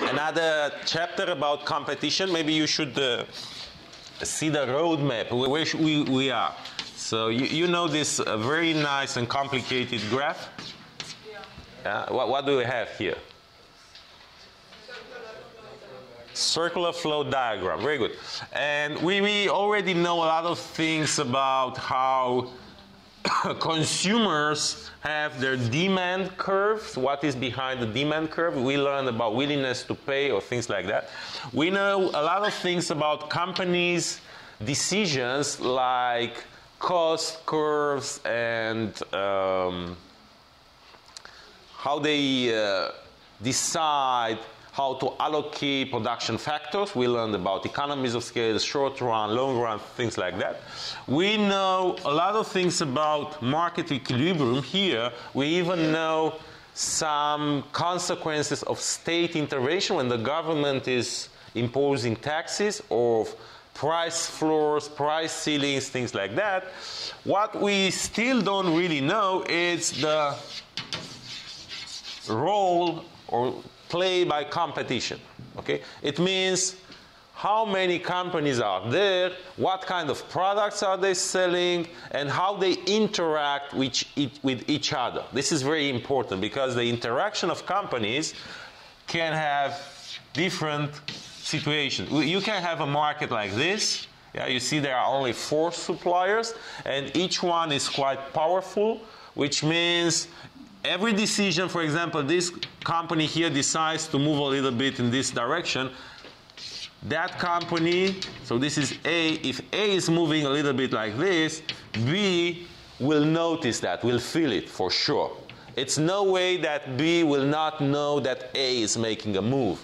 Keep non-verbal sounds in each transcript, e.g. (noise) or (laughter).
another chapter about competition. Maybe you should uh, see the roadmap where we, we are. So you, you know this uh, very nice and complicated graph? Yeah. what, what do we have here? Circular flow diagram, very good. And we, we already know a lot of things about how (coughs) consumers have their demand curves. What is behind the demand curve? We learned about willingness to pay or things like that. We know a lot of things about companies' decisions like cost curves and um, how they uh, decide how to allocate production factors. We learned about economies of scale, short run, long run, things like that. We know a lot of things about market equilibrium here. We even know some consequences of state intervention when the government is imposing taxes or price floors, price ceilings, things like that. What we still don't really know is the role or play by competition. Okay? It means how many companies are there, what kind of products are they selling, and how they interact with, with each other. This is very important because the interaction of companies can have different situations. You can have a market like this. Yeah, you see there are only four suppliers, and each one is quite powerful, which means every decision, for example, this company here decides to move a little bit in this direction, that company, so this is A, if A is moving a little bit like this, B will notice that, will feel it for sure. It's no way that B will not know that A is making a move.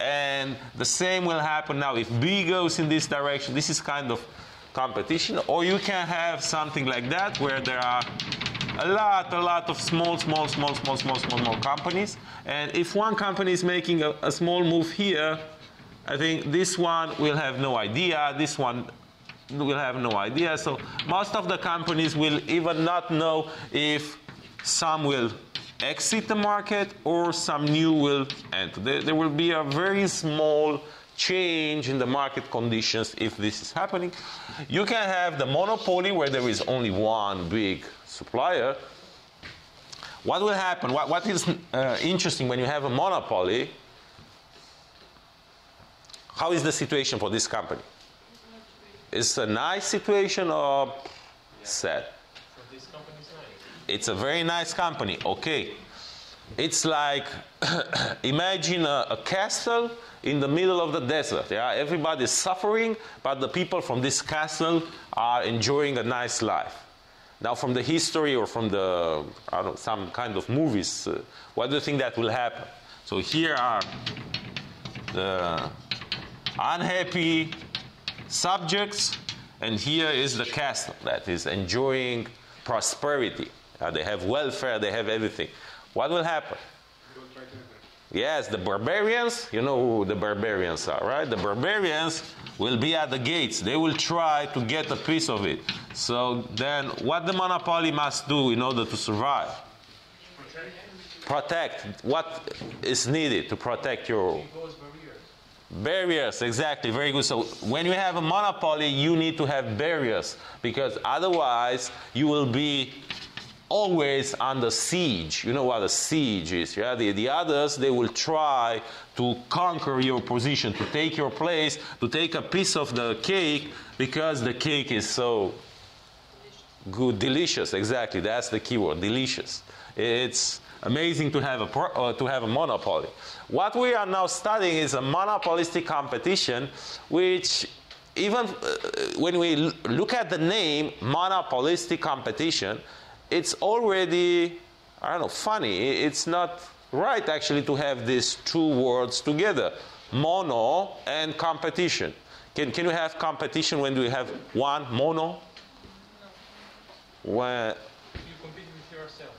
And the same will happen now if B goes in this direction. This is kind of competition. Or you can have something like that where there are a lot, a lot of small, small, small, small, small, small, small companies. And if one company is making a, a small move here, I think this one will have no idea, this one will have no idea. So most of the companies will even not know if some will exit the market or some new will enter. There, there, will be a very small change in the market conditions if this is happening. You can have the monopoly where there is only one big supplier, what will happen? What, what is uh, interesting when you have a monopoly? How is the situation for this company? Is a nice situation or sad? Nice. It's a very nice company. Okay. It's like (coughs) imagine a, a, castle in the middle of the desert. Yeah, is suffering, but the people from this castle are enjoying a nice life. Now, from the history or from the know, some kind of movies, uh, what do you think that will happen? So here are the unhappy subjects, and here is the castle that is enjoying prosperity. Uh, they have welfare, they have everything. What will happen? Yes, the barbarians, you know who the barbarians are, right? The barbarians will be at the gates. They will try to get a piece of it. So then, what the monopoly must do in order to survive? Protect. Protect. What is needed to protect your barriers? Exactly. Very good. So when you have a monopoly, you need to have barriers because otherwise you will be always under siege. You know what a siege is, yeah? The, the others, they will try to conquer your position, to take your place, to take a piece of the cake because the cake is so good, delicious. Exactly, that's the keyword, delicious. It's amazing to have a pro, uh, to have a monopoly. What we are now studying is a monopolistic competition, which even uh, when we look at the name monopolistic competition, it's already, I don't know, funny. It's not right actually to have these two words together mono and competition. Can, can you have competition when we have one mono? No. When you compete with yourself.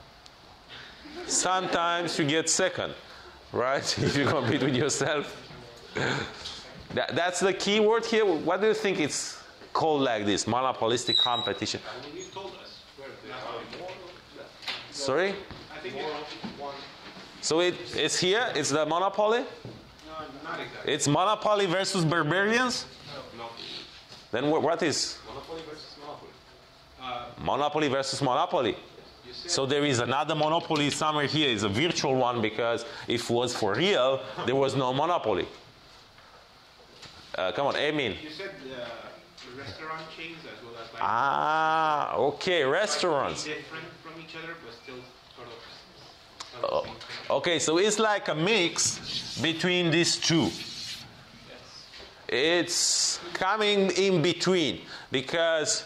Sometimes you get second, right? (laughs) if you compete with yourself. that, that's the key word here. What do you think it's called like this? Monopolistic competition. Sorry? I think one. So it, it's here, it's the monopoly? No, not exactly. It's monopoly versus barbarians? No. Then wh- what is Monopoly versus monopoly. monopoly versus monopoly? So there is another monopoly somewhere here. It's a virtual one because if it was for real, there was no monopoly. Uh, come on, Amin. you said uh, restaurant chains as well as like Ah, okay, restaurants. different from each other, but still sort of. Sort Oh, of the same thing. Okay, so it's like a mix between these two. It's coming in between because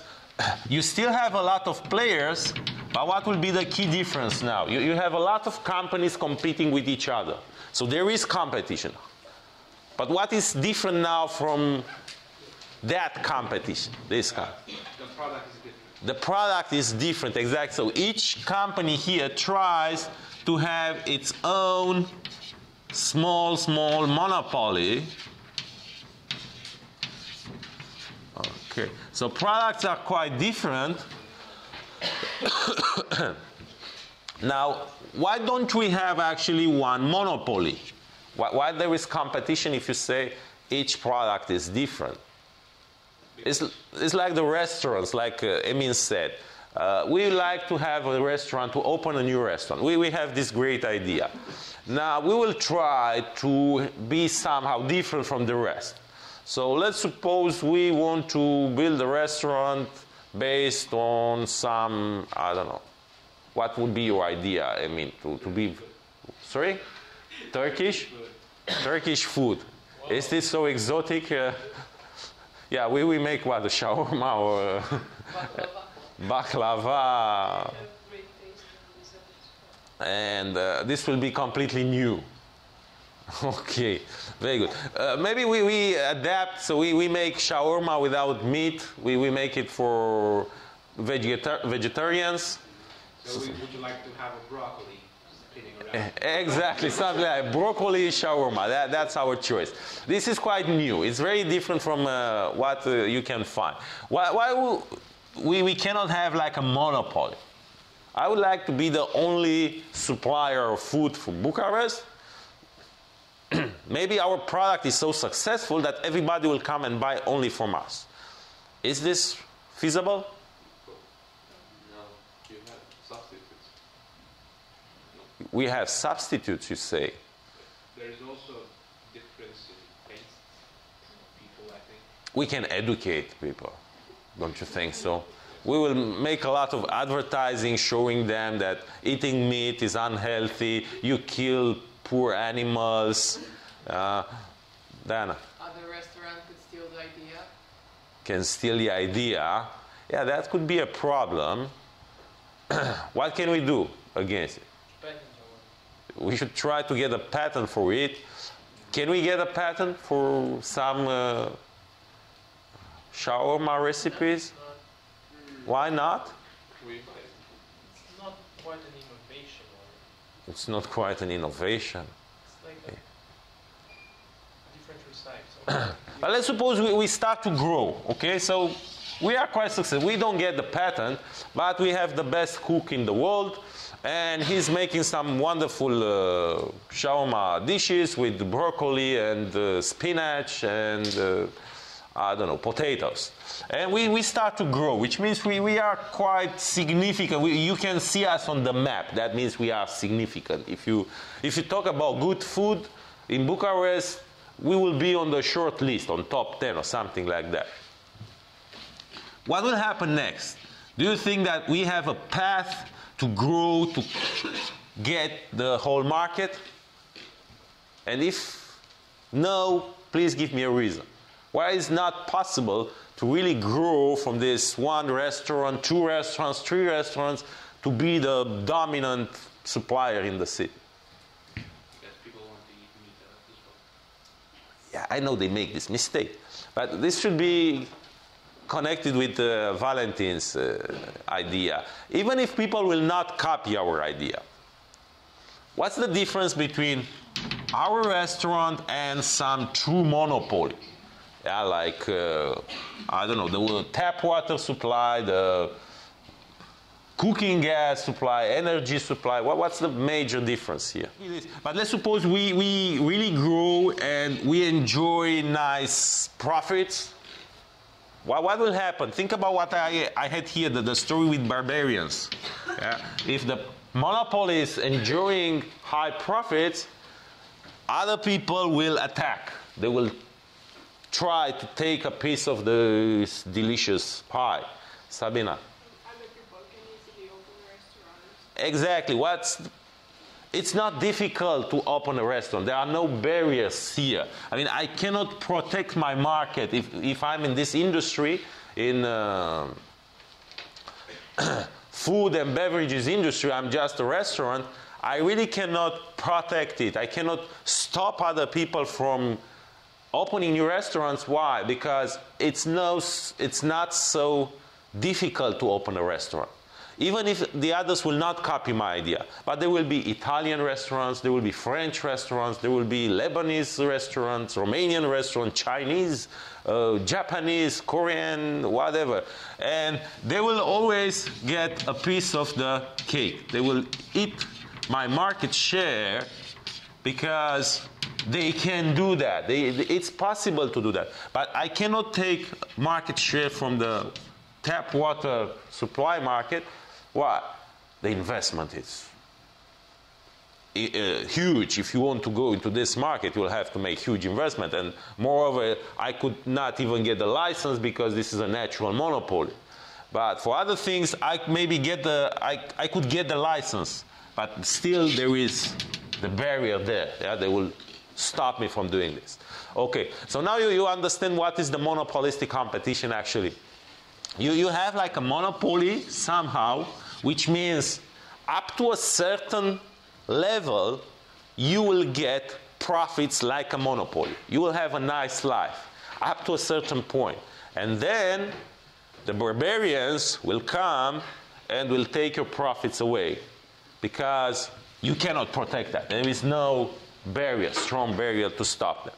you still have a lot of players, but what will be the key difference now? You, you have a lot of companies competing with each other. So there is competition. But what is different now from that competition? This kind. The product is different. The product is different, exactly. So each company here tries to have its own small, small monopoly. Okay, so products are quite different. (coughs) now, why don't we have actually one monopoly? Why, why there is competition if you say each product is different? It's, it's like the restaurants, like uh, Emin said. Uh, we like to have a restaurant, to open a new restaurant. We, we have this great idea. Now, we will try to be somehow different from the rest. So, let's suppose we want to build a restaurant based on some, I don't know, what would be your idea? I mean, to, to be, sorry? Turkish? Turkish food. Is this so exotic? Uh, (laughs) yeah, we, we make what? The shawarma or uh, baklava. And uh, this will be completely new. (laughs) Okay, very good. Uh, maybe we, we adapt, so we, we make shawarma without meat. We, we make it for vegeta- vegetarians. So we, would you like to have a broccoli around? Exactly, something like broccoli shawarma. That, that's our choice. This is quite new. It's very different from uh, what uh, you can find. Why, why we, we cannot have like a monopoly? I would like to be the only supplier of food for Bucharest. (clears throat) Maybe our product is so successful that everybody will come and buy only from us. Is this feasible? No, you have substitutes. We have substitutes, you say. There is also difference in taste of people, I think. we can educate people, don't you think so? We will make a lot of advertising showing them that eating meat is unhealthy, you kill poor animals. Uh, Dana Other restaurant could steal the idea. can steal the idea. Yeah, that could be a problem. (clears throat) what can we do against it? We should try to get a patent for it. Can we get a patent for some uh, shawarma recipes? Why not? We buy it. it's not quite an innovation It's not quite an innovation. like a different recipe. So (clears throat) But let's suppose we, we start to grow, okay? So we are quite successful. We don't get the patent, but we have the best cook in the world, and he's making some wonderful uh, shawarma dishes with broccoli and uh, spinach and uh, I don't know, potatoes. And we, we start to grow, which means we, we are quite significant. We, you can see us on the map. That means we are significant. If you, if you talk about good food in Bucharest, we will be on the short list, on top 10 or something like that. What will happen next? Do you think that we have a path to grow, to get the whole market? And if no, please give me a reason. Why is it not possible to really grow from this one restaurant, two restaurants, three restaurants to be the dominant supplier in the city? Because people want to eat meat as well. Yeah, I know they make this mistake, but this should be connected with uh, Valentin's uh, idea. Even if people will not copy our idea, what's the difference between our restaurant and some true monopoly? Yeah, like uh, I don't know, the tap water supply, the cooking gas supply, energy supply. What, what's the major difference here? But let's suppose we, we really grow and we enjoy nice profits, what, what will happen? Think about what I, I had here, the, the story with barbarians. Yeah? If the monopoly is enjoying high profits, other people will attack. They will try to take a piece of this delicious pie. Sabina. Exactly. What's it's not difficult to open a restaurant. There are no barriers here. I mean, I cannot protect my market if, if I'm in this industry, in uh, (clears throat) food and beverages industry, I'm just a restaurant. I really cannot protect it. I cannot stop other people from opening new restaurants. Why? Because it's, no, it's not so difficult to open a restaurant even if the others will not copy my idea. But there will be Italian restaurants, there will be French restaurants, there will be Lebanese restaurants, Romanian restaurants, Chinese, uh, Japanese, Korean, whatever. And they will always get a piece of the cake. They will eat my market share because they can do that. They, it's possible to do that. But I cannot take market share from the tap water supply market why? The investment is uh, huge. If you want to go into this market, you'll have to make huge investment. And moreover, I could not even get the license because this is a natural monopoly. But for other things, I maybe get the I, I could get the license, but still there is the barrier there. Yeah, they will stop me from doing this. Okay, so now you, you understand what is the monopolistic competition actually. You, you have like a monopoly somehow which means up to a certain level, you will get profits like a monopoly. You will have a nice life up to a certain point. And then the barbarians will come and will take your profits away because you cannot protect that. There is no barrier, strong barrier to stop them.